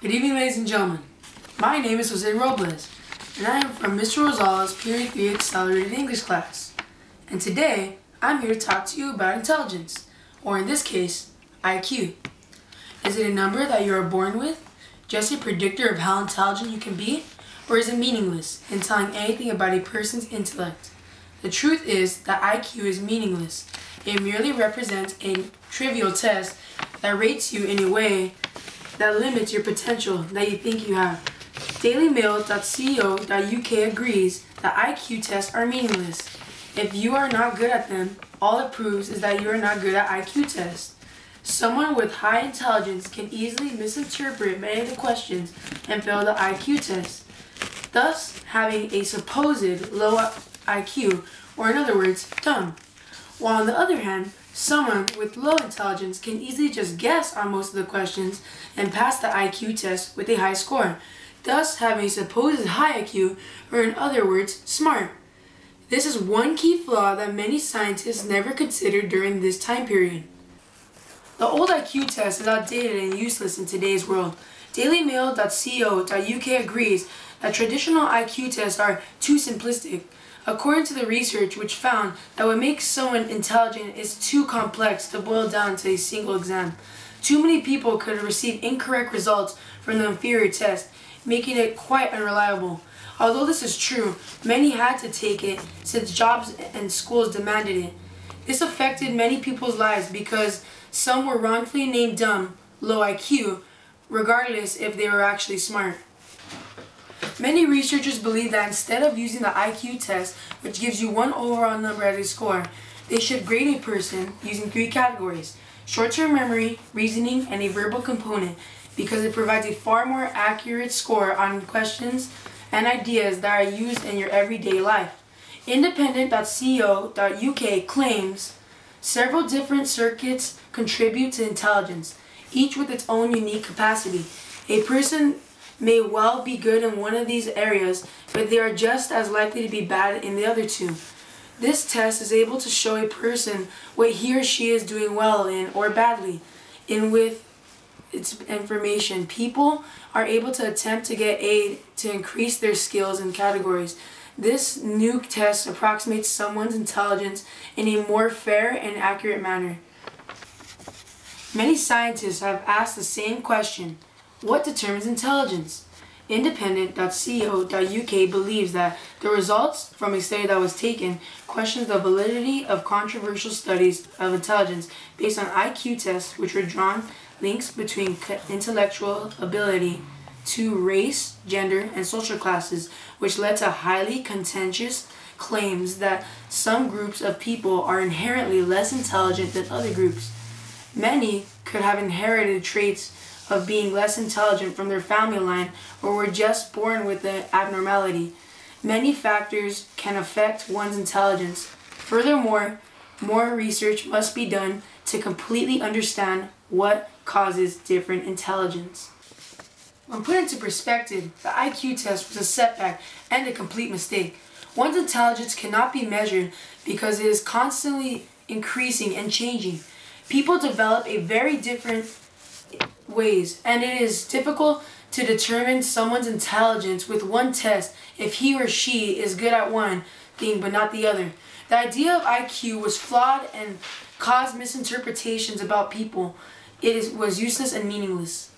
Good evening, ladies and gentlemen. My name is Jose Robles, and I am from Mr. Rosales' Period 3 Accelerated English class. And today, I'm here to talk to you about intelligence, or in this case, IQ. Is it a number that you are born with, just a predictor of how intelligent you can be, or is it meaningless in telling anything about a person's intellect? The truth is that IQ is meaningless. It merely represents a trivial test that rates you in a way that limits your potential that you think you have. DailyMail.co.uk agrees that IQ tests are meaningless. If you are not good at them, all it proves is that you are not good at IQ tests. Someone with high intelligence can easily misinterpret many of the questions and fail the IQ test, thus having a supposed low IQ, or in other words, dumb. While on the other hand, someone with low intelligence can easily just guess on most of the questions and pass the IQ test with a high score, thus having a supposed high IQ, or in other words, smart. This is one key flaw that many scientists never considered during this time period. The old IQ test is outdated and useless in today's world. DailyMail.co.uk agrees that traditional IQ tests are too simplistic. According to the research which found that what makes someone intelligent is too complex to boil down to a single exam. Too many people could receive incorrect results from the inferior test, making it quite unreliable. Although this is true, many had to take it since jobs and schools demanded it. This affected many people's lives because some were wrongfully named dumb, low IQ, regardless if they were actually smart. Many researchers believe that instead of using the IQ test, which gives you one overall number as a score, they should grade a person using three categories, short-term memory, reasoning, and a verbal component, because it provides a far more accurate score on questions and ideas that are used in your everyday life. Independent.co.uk claims several different circuits contribute to intelligence, each with its own unique capacity. A person may well be good in one of these areas, but they are just as likely to be bad in the other two. This test is able to show a person what he or she is doing well in or badly in with its information. People are able to attempt to get aid to increase their skills and categories. This new test approximates someone's intelligence in a more fair and accurate manner. Many scientists have asked the same question what determines intelligence? Independent.co.uk believes that the results from a study that was taken questions the validity of controversial studies of intelligence based on IQ tests which were drawn links between intellectual ability to race, gender, and social classes, which led to highly contentious claims that some groups of people are inherently less intelligent than other groups. Many could have inherited traits of being less intelligent from their family line or were just born with the abnormality. Many factors can affect one's intelligence. Furthermore, more research must be done to completely understand what causes different intelligence. When put into perspective, the IQ test was a setback and a complete mistake. One's intelligence cannot be measured because it is constantly increasing and changing. People develop a very different ways, and it is difficult to determine someone's intelligence with one test if he or she is good at one thing but not the other. The idea of IQ was flawed and caused misinterpretations about people. It was useless and meaningless.